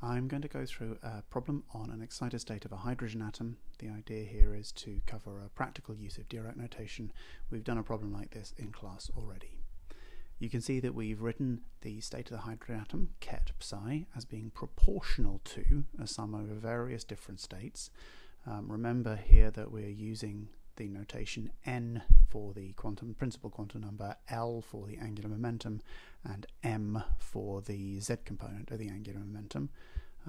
I'm going to go through a problem on an excited state of a hydrogen atom. The idea here is to cover a practical use of Dirac notation. We've done a problem like this in class already. You can see that we've written the state of the hydrogen atom, ket psi, as being proportional to a sum over various different states. Um, remember here that we're using the notation n for the quantum principal quantum number, l for the angular momentum, and m for the z component of the angular momentum.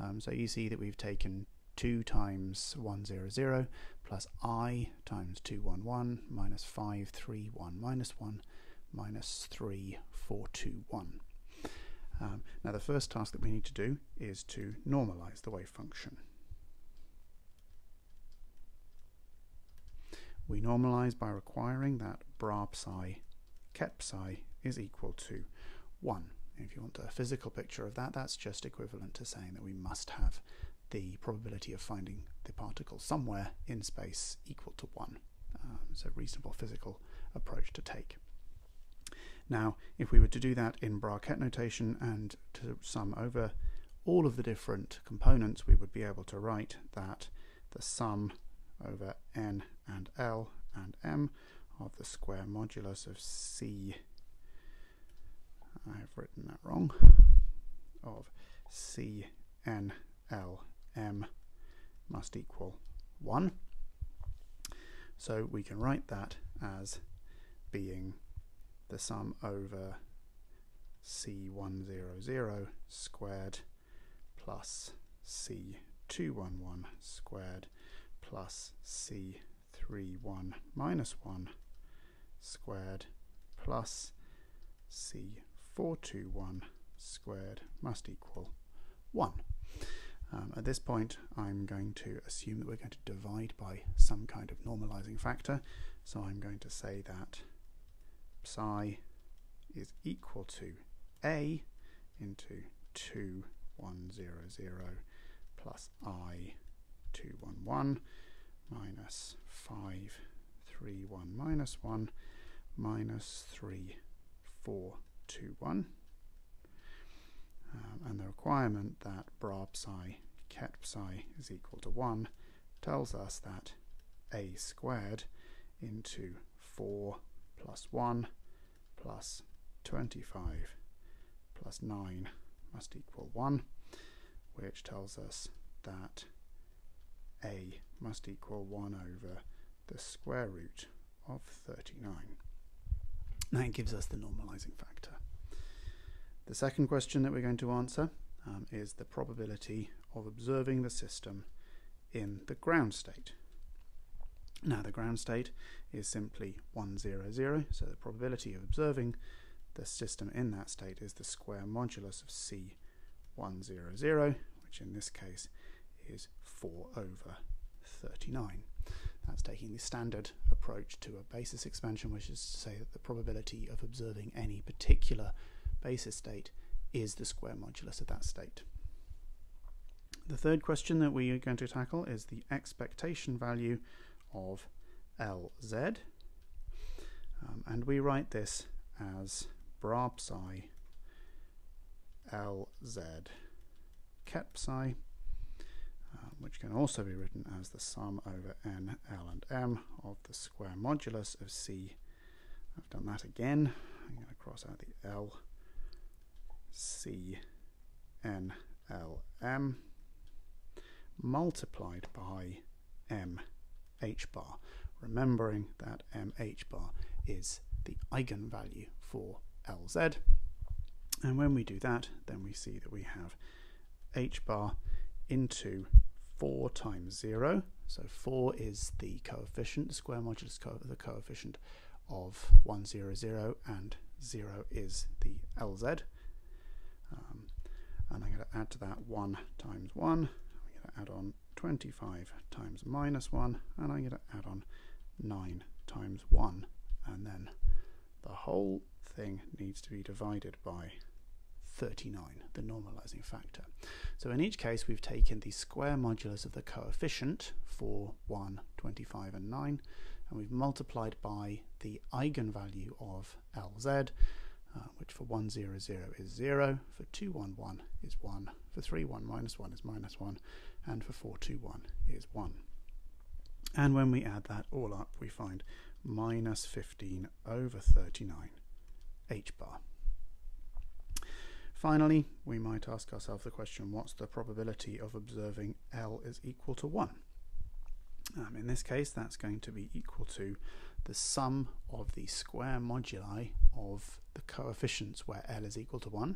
Um, so you see that we've taken 2 times 100 plus i times 211 minus 531 minus 1 minus 3421. Um, now the first task that we need to do is to normalize the wave function. We normalize by requiring that bra psi ket psi is equal to 1. If you want a physical picture of that, that's just equivalent to saying that we must have the probability of finding the particle somewhere in space equal to 1. Um, a reasonable physical approach to take. Now, if we were to do that in bra ket notation and to sum over all of the different components, we would be able to write that the sum over n and l and m of the square modulus of c. I have written that wrong. Of c n l m must equal 1 so we can write that as being the sum over c100 squared plus c211 squared plus c31 minus 1 squared plus c421 squared must equal 1. Um, at this point I'm going to assume that we're going to divide by some kind of normalizing factor so I'm going to say that psi is equal to a into 2100 plus i 211 minus 5, 3, 1 minus 1 minus 3, 4, 2, 1. Um, and the requirement that bra psi ket psi is equal to 1 tells us that a squared into 4 plus 1 plus 25 plus 9 must equal 1, which tells us that a must equal 1 over the square root of 39. That gives us the normalizing factor. The second question that we're going to answer um, is the probability of observing the system in the ground state. Now the ground state is simply 100, so the probability of observing the system in that state is the square modulus of C100, which in this case is 4 over 39. That's taking the standard approach to a basis expansion, which is to say that the probability of observing any particular basis state is the square modulus of that state. The third question that we are going to tackle is the expectation value of Lz. Um, and we write this as bra psi Lz ket psi which can also be written as the sum over n, l and m of the square modulus of c. I've done that again. I'm going to cross out the l, c, n, l, m multiplied by m h bar, remembering that m h bar is the eigenvalue for Lz. And when we do that, then we see that we have h bar into 4 times 0. So 4 is the coefficient, the square modulus co the coefficient of 100 and 0 is the LZ. Um, and I'm going to add to that 1 times 1. I'm going to add on 25 times minus 1 and I'm going to add on 9 times 1 and then the whole thing needs to be divided by 39, the normalizing factor. So in each case we've taken the square modulus of the coefficient for 1, 25 and 9 and we've multiplied by the eigenvalue of Lz uh, which for 1, 0, 0 is 0, for 2, 1, 1 is 1, for 3, 1, minus 1 is minus 1, and for 4, 2, 1 is 1. And when we add that all up, we find minus 15 over 39 h bar. Finally, we might ask ourselves the question, what's the probability of observing L is equal to 1? Um, in this case, that's going to be equal to the sum of the square moduli of the coefficients where L is equal to 1.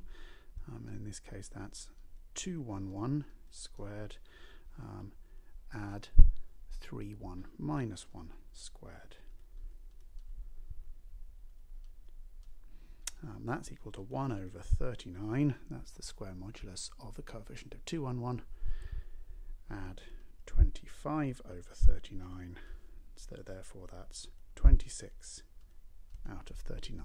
Um, and in this case, that's 211 squared um, add 31 minus 1 squared. Um, that's equal to 1 over 39. That's the square modulus of the coefficient of 211. Add 25 over 39. So therefore that's 26 out of 39.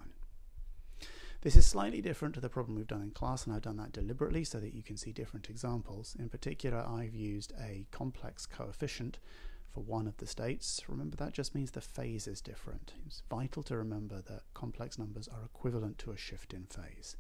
This is slightly different to the problem we've done in class, and I've done that deliberately so that you can see different examples. In particular, I've used a complex coefficient for one of the states. Remember, that just means the phase is different. It's vital to remember that complex numbers are equivalent to a shift in phase.